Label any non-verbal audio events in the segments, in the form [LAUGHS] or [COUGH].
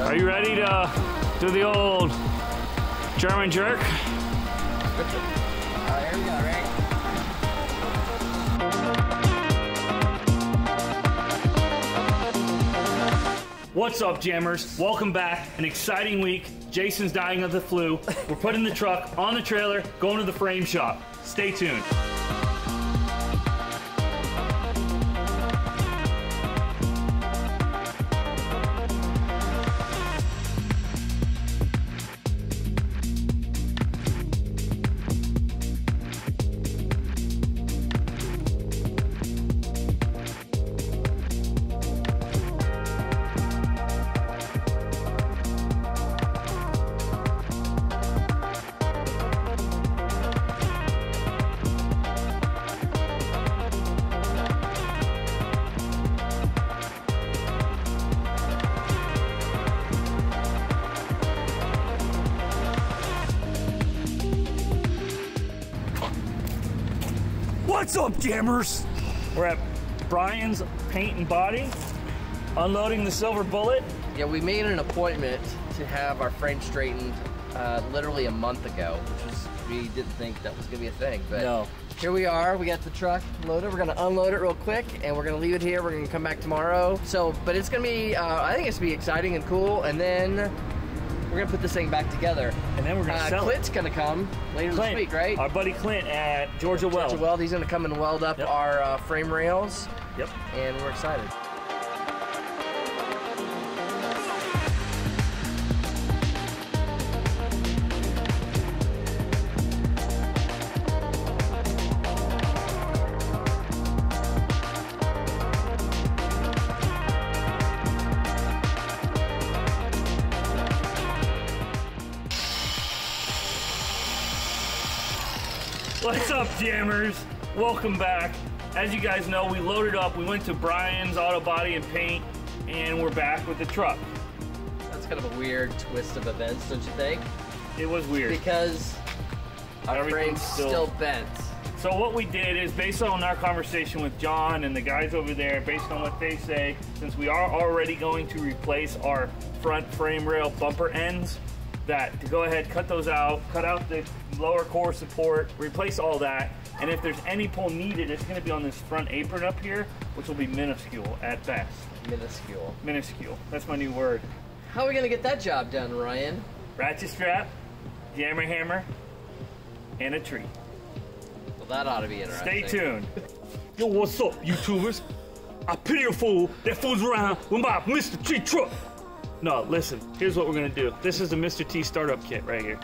Are you ready to do the old German jerk? What's up, jammers? Welcome back. An exciting week. Jason's dying of the flu. We're putting the truck on the trailer, going to the frame shop. Stay tuned. What's up, jammers? We're at Brian's Paint and Body, unloading the silver bullet. Yeah, we made an appointment to have our frame straightened uh, literally a month ago, which was we didn't think that was gonna be a thing, but No. here we are. We got the truck loaded. We're gonna unload it real quick, and we're gonna leave it here. We're gonna come back tomorrow. So, but it's gonna be. Uh, I think it's gonna be exciting and cool, and then we're gonna put this thing back together. And then we're gonna Uh, sell it. Clint's gonna come later Clint, this week, right? Our buddy Clint at Georgia Weld. Georgia Weld. He's gonna come and weld up Yep. our uh, frame rails, Yep. and we're excited. What's up, jammers? Welcome back. As you guys know, we loaded up. We went to Brian's Auto Body and Paint, and we're back with the truck. That's kind of a weird twist of events, don't you think? It was weird. Because our frame's still- still, bent. So what we did is based on our conversation with John and the guys over there, based on what they say, since we are already going to replace our front frame rail bumper ends, that to go ahead, cut those out, cut out the lower core support, replace all that, and if there's any pull needed, it's gonna be on this front apron up here, which will be minuscule at best. Minuscule. Minuscule, that's my new word. How are we gonna get that job done, Ryan? Ratchet strap, jammer hammer, and a tree. Well, that ought to be it. Stay tuned. Yo, what's up, YouTubers? I pity a fool that fools around with my Mr. T truck. No, listen, here's what we're gonna do. This is the Mr. T startup kit right here.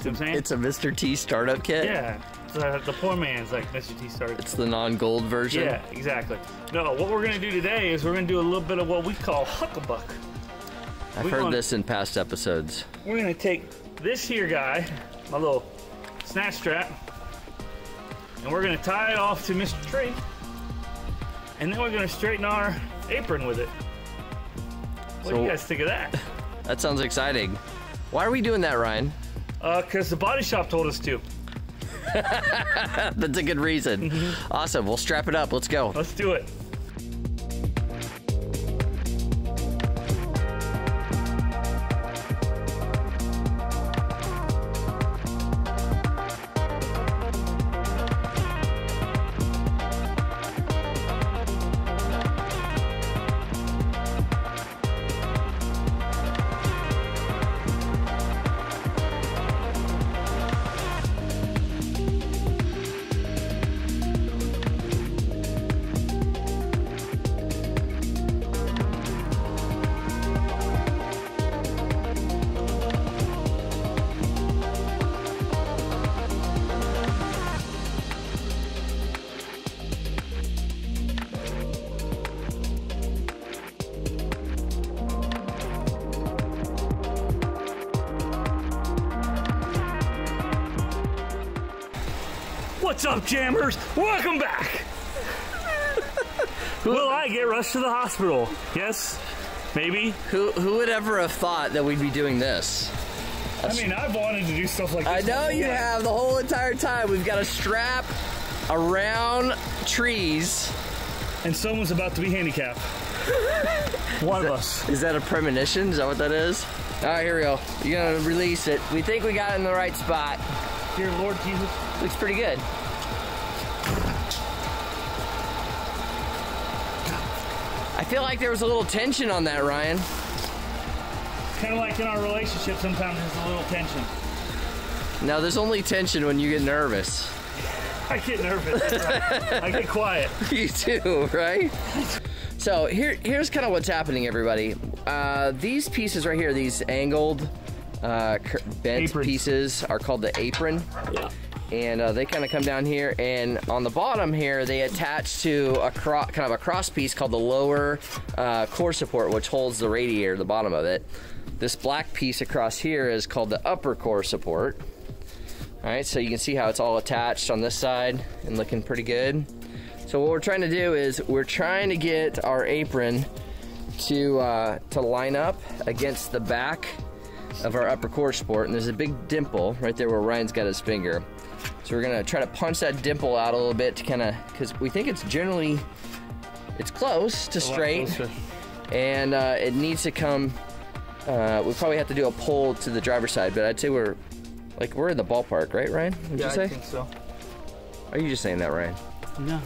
See what I'm saying? It's a Mr. T startup kit. yeah, uh, the poor man's like Mr. T startup. It's the non-gold version. Yeah, exactly. No, what we're gonna do today is we're gonna do a little bit of what we call huckabuck. I've we heard this in past episodes. We're gonna take this here guy, my little snatch strap, and we're gonna tie it off to Mr. Tree, and then we're gonna straighten our apron with it. What do you guys think of that? [LAUGHS] That sounds exciting. Why are we doing that, Ryan? Uh, cause the body shop told us to. [LAUGHS] That's a good reason. Mm-hmm. Awesome. We'll strap it up. Let's go. Let's do it. What's up, jammers? Welcome back. Will I get rushed to the hospital? Yes? Maybe? Who who would ever have thought that we'd be doing this? I mean, I've wanted to do stuff like this. I know you have the whole entire time. We've got a strap around trees. And someone's about to be handicapped. [LAUGHS] One of us. Is that a premonition? Is that what that is? All right, here we go. You're gonna release it. We think we got it in the right spot. Dear Lord Jesus. Looks pretty good. I feel like there was a little tension on that, Ryan. Kind of like in our relationship, sometimes there's a little tension. Now, there's only tension when you get nervous. I get nervous. I get quiet. [LAUGHS] you too, right? So here, here's kind of what's happening, everybody. Uh, these pieces right here, these angled, uh, bent Aprons. pieces, are called the apron. Yeah. And uh, they kind of come down here and on the bottom here they attach to a kind of a cross piece called the lower uh, core support which holds the radiator the bottom of it. This black piece across here is called the upper core support. All right so you can see how it's all attached on this side and looking pretty good. So what we're trying to do is we're trying to get our apron to uh, to line up against the back of our upper core support and there's a big dimple right there where Ryan's got his finger so we're gonna try to punch that dimple out a little bit to kind of because we think it's generally it's close to straight. and uh, it needs to come uh, we probably have to do a pull to the driver's side but I'd say we're like we're in the ballpark right Ryan? Would Yeah, you say? I think so. are you just saying that Ryan? No.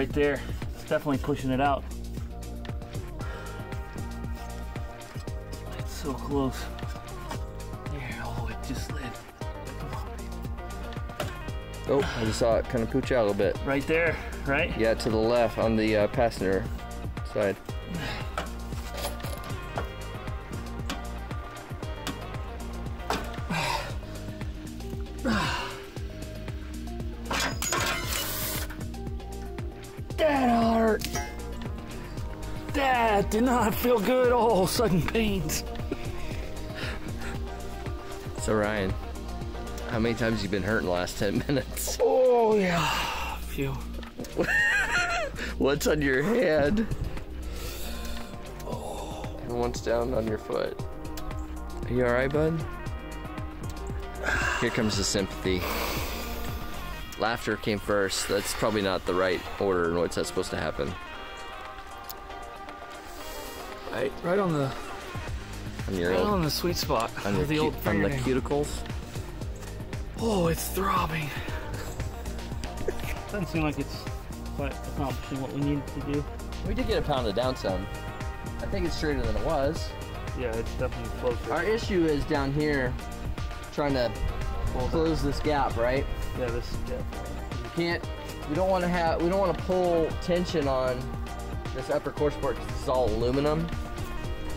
Right there. It's definitely pushing it out. It's so close. There, oh, it just slid. Oh I just saw it kind of pooch out a little bit Right there, right? yeah to the left on the uh, passenger side [SIGHS] [SIGHS] That hurt. That did not feel good. Oh, sudden pains. so Ryan how many times you been hurt in the last 10 minutes Oh yeah, phew. [LAUGHS] What's on your hand? Oh. And what's down on your foot? Are you alright, bud? Here comes the sympathy. Laughter came first. That's probably not the right order in which that's supposed to happen. Right, right on the On your right old, on the sweet spot on your the old on the cuticles. Oh, it's throbbing. Doesn't seem like it's quite accomplishing what we needed to do. We did get a pound of down some. I think it's straighter than it was. Yeah, it's definitely closer. Our issue is down here trying to close this gap, right? Yeah, this yeah. You can't. We don't want to have. We don't want to pull tension on this upper core support because it's all aluminum,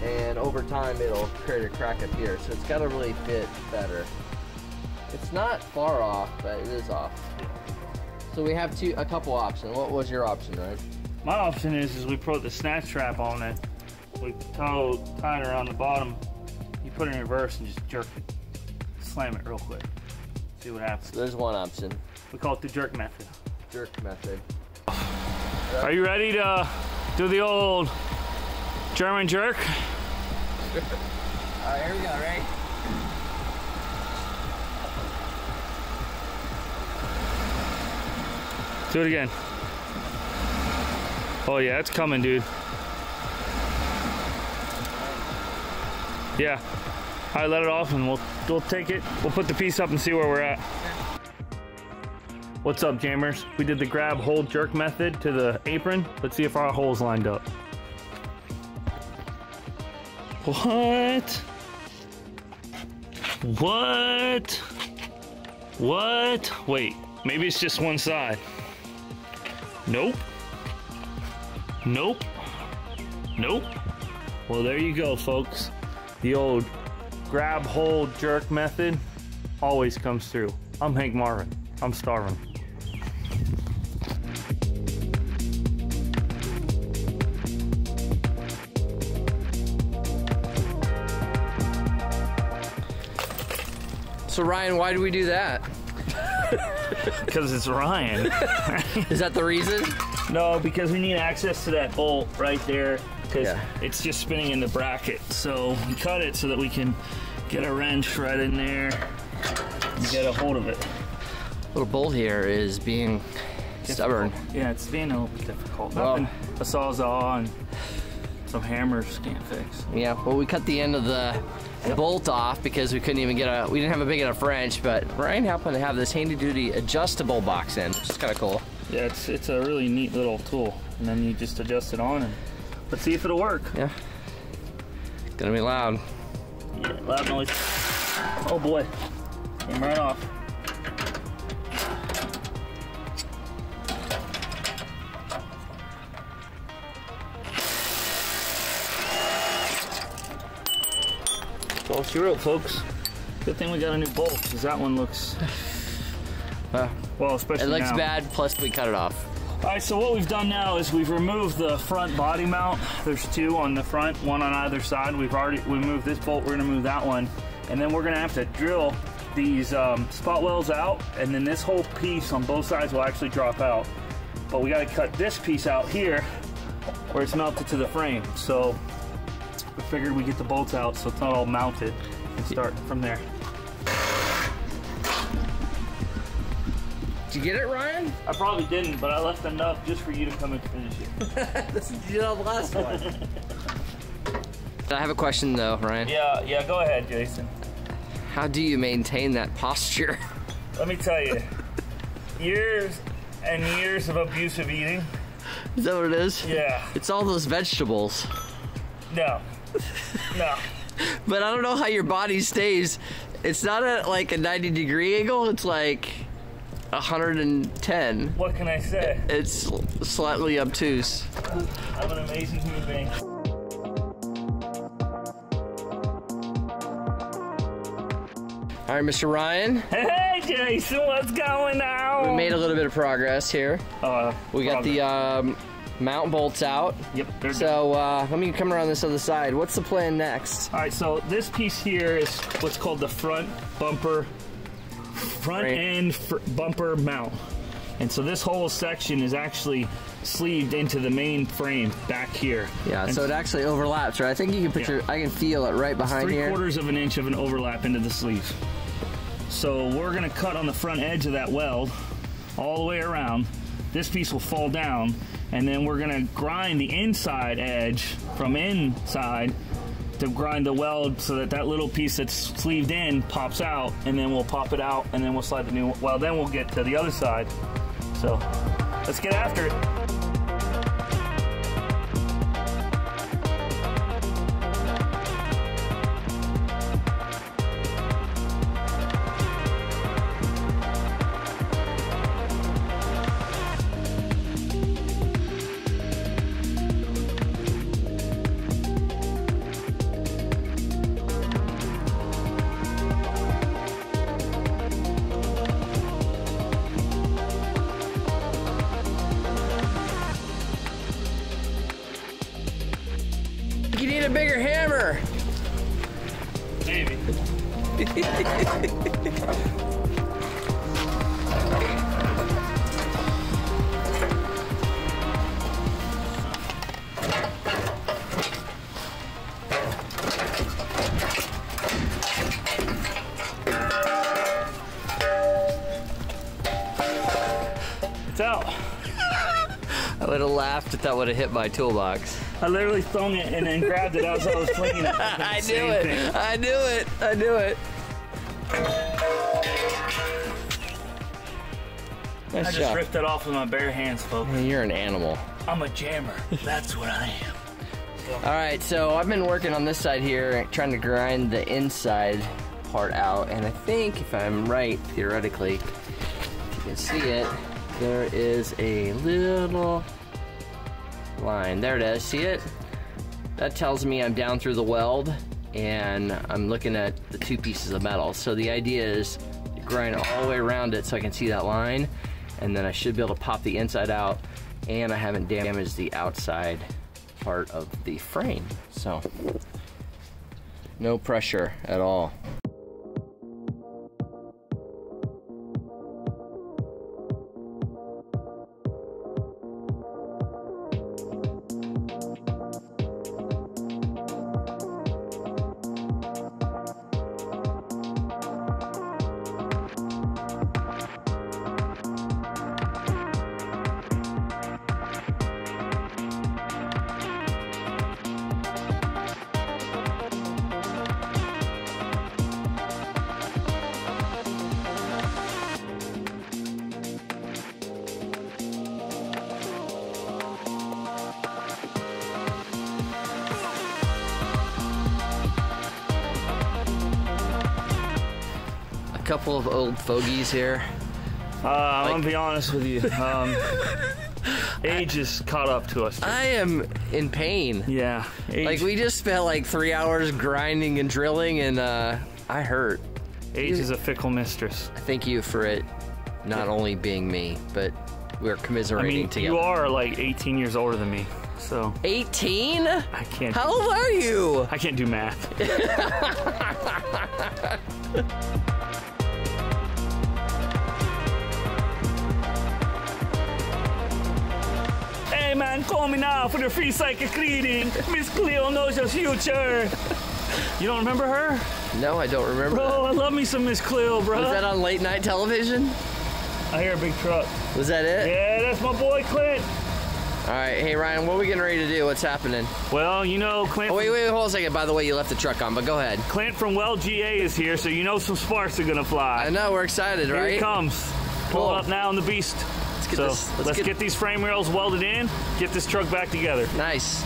and over time it'll create a crack up here. So it's got to really fit better. It's not far off, but it is off. So we have two, a couple options. What was your option, right? My option is is we put the snatch strap on it. We tow tie it around the bottom. You put it in reverse and just jerk it. Slam it real quick. See what happens. There's one option. We call it the jerk method. Jerk method. Are you ready to do the old German jerk? All right, here we go. Right. Do it again. Oh yeah, it's coming, dude. Yeah. Right, let it off, and we'll we'll take it. We'll put the piece up and see where we're at. What's up, jammers? We did the grab, hold, jerk method to the apron. Let's see if our holes lined up. What? What? What? Wait, maybe it's just one side. Nope. Nope. Nope. Well, there you go, folks. The old grab, hold, jerk method always comes through. I'm Hank Marvin. I'm starving. So Ryan, why do we do that? [LAUGHS] Because it's Ryan. [LAUGHS] Is that the reason? No, because we need access to that bolt right there because Yeah. it's just spinning in the bracket. So we cut it so that we can get a wrench right in there and get a hold of it. Little bolt here is being stubborn. Yeah, it's being a little difficult. Well- Nothing a sawzall and some hammers can't fix. Yeah, well, we cut the end of the bolt off because we couldn't even get a, we didn't have a big enough wrench, but Ryan happened to have this handy duty adjustable box in, which is kind of cool. Yeah, it's it's a really neat little tool, and then you just adjust it on and let's see if it'll work. Yeah. Gonna be loud. Yeah, loud noise. Oh boy, came right off. Well, she wrote, folks. Good thing we got a new bolt, because that one looks, [LAUGHS] Uh, well, especially it looks now. bad, plus we cut it off. All right, so what we've done now is we've removed the front body mount. There's two on the front, one on either side. We've already we moved this bolt. We're gonna move that one, and then we're gonna have to drill these um, spot welds out, and then this whole piece on both sides will actually drop out. But we gotta cut this piece out here, where it's mounted to the frame. So we figured we get the bolts out so it's not all mounted, and start from there. Did you get it, Ryan? I probably didn't, but I left enough just for you to come and finish it. [LAUGHS] this is the last one. [LAUGHS] I have a question though, Ryan. yeah, yeah. Go ahead, Jason. How do you maintain that posture? Let me tell you, [LAUGHS] years and years of abusive eating. Is that what it is? Yeah. It's all those vegetables. No. No. But I don't know how your body stays. It's not at like a 90 degree angle, it's like 110. What can I say? It's slightly obtuse. I'm an amazing human being. All right, Mr. Ryan, Hey, Jason, what's going on? we made a little bit of progress here. Uh, We got the um, mount bolts out. Yep. So uh, let me come around this other side. What's the plan next? All right. So this piece here is what's called the front bumper, front end fr- bumper mount, and so this whole section is actually sleeved into the main frame back here. Yeah, And so it actually overlaps, right? I think you can put Yeah. your, I can feel it right behind three here. quarters of an inch of an overlap into the sleeve. So we're gonna cut on the front edge of that weld all the way around. This piece will fall down, and then we're gonna grind the inside edge from inside to grind the weld so that that little piece that's sleeved in pops out, and then we'll pop it out, and then we'll slide the new. Well, then we'll get to the other side. So let's get after it. Would have laughed if that would have hit my toolbox. I literally thung it and then grabbed it as I was flinging it. [LAUGHS] I knew it. thing. I knew it. I knew it. I Nice just job. ripped it off with my bare hands, folks. You're an animal. I'm a jammer. That's what I am. [LAUGHS] All right, so I've been working on this side here, trying to grind the inside part out, and I think if I'm right, theoretically, if you can see it, there is a little line. There it is. See it? That tells me I'm down through the weld, and I'm looking at the two pieces of metal. So the idea is to grind all the way around it so I can see that line, and then I should be able to pop the inside out, and I haven't damaged the outside part of the frame. So, no pressure at all. Couple of old fogies here. Uh, I'm gonna be honest with you. Um, [LAUGHS] age is caught up to us. I am in pain. yeah, age, Like we just spent like three hours grinding and drilling, and uh, I hurt. age is a fickle mistress. I thank you for it, not only being me, but we're commiserating I mean, together. you are like 18 years older than me, so 18? I can't. How old are you? I can't do math. [LAUGHS] hey man, call me now for the free psychic reading. Miss Cleo knows your future. [LAUGHS] You don't remember her? No, I don't remember. that. I love me some Miss Cleo, bro. Was that on late night television? I hear a big truck. Was that it? Yeah, that's my boy Clint. All right, hey Ryan, what are we getting ready to do? What's happening? Well, you know, Clint. Oh wait, wait, hold a second. By the way, you left the truck on, but go ahead. Clint from Weld GA is here, so you know some sparks are gonna fly. I know we're excited, Here right? Here he comes. Pull Cool. up now on the beast. Get so this. let's, Let's, get, these frame rails welded in, get this truck back together. nice.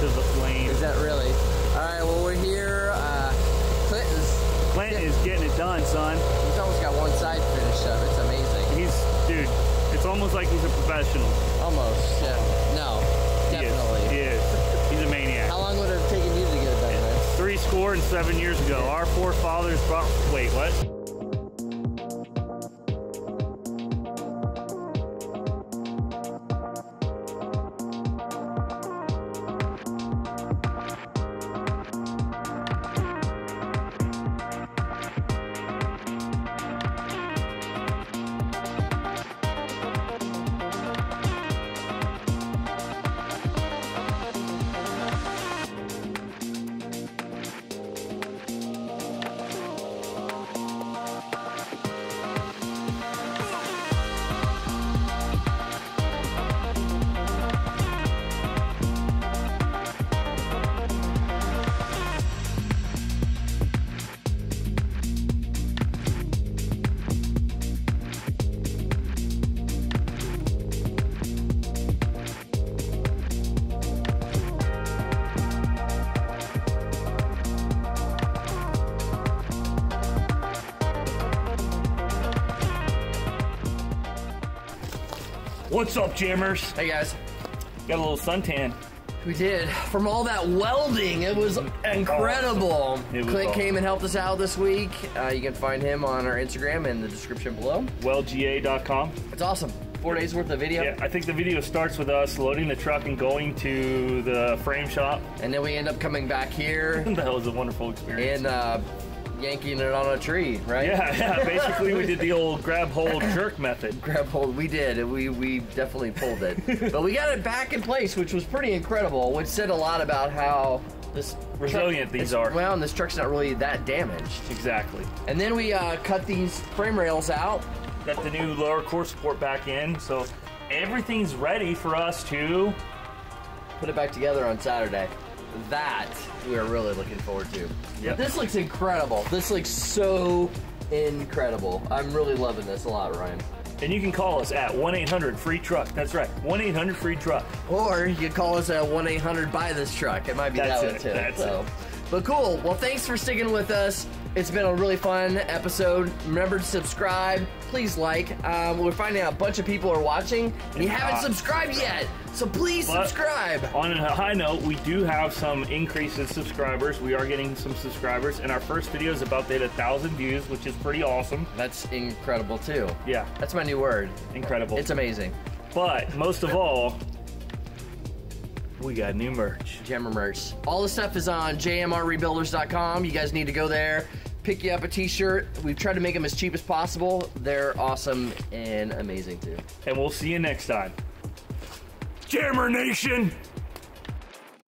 To the flame. Is that really? All right, well we're here. Uh, Clinton's. Clint is getting it done, son. He's almost got one side finished up. It's amazing. He's, dude, it's almost like he's a professional. Almost. Yeah. No. He is. Definitely. He is. He's a maniac. How long would it have taken you to get it done, man? Three score and seven years ago. Our forefathers brought. Wait, what? What's up, jammers? Hey guys. Got a little suntan. We did. From all that welding, it was incredible. It was Clint awesome. came and helped us out this week. Uh, you can find him on our Instagram in the description below. WeldGA.com. It's awesome. Four days worth of video. Yeah, I think the video starts with us loading the truck and going to the frame shop. And then we end up coming back here [LAUGHS] That was a wonderful experience. and uh, yanking it on a tree, right? yeah, yeah. [LAUGHS] Basically, we did the old grab, hold, jerk method. Grab hold. We did. We we definitely pulled it, [LAUGHS] but we got it back in place, which was pretty incredible. Which said a lot about how this Resilient truck- these are. Well, and this truck's not really that damaged. Exactly. And then we uh, cut these frame rails out. Got the new lower core support back in, so everything's ready for us to. put it back together on Saturday. That we are really looking forward to. Yep. This looks incredible. This looks so incredible. I'm really loving this a lot, Ryan. And you can call us at 1 800 free truck. That's right, 1 800 free truck. Or you can call us at 1 800 buy this truck. It might be That's that it, one too. that's so. But cool. Well, thanks for sticking with us. It's been a really fun episode. Remember to subscribe. Please like. Um, we're finding out a bunch of people are watching and you haven't subscribed yet. So please But- subscribe. On a high note, we do have some increase in subscribers. We are getting some subscribers, and our first video is about to hit a thousand views, which is pretty awesome. That's incredible too. Yeah, That's my new word. incredible. It's amazing. but most of all, we got new merch. Jammer merch. All the stuff is on jmrrebuilders.com. You guys need to go there. Pick you up a t-shirt. We've tried to make them as cheap as possible. They're awesome and amazing too. And we'll see you next time. Jammer Nation!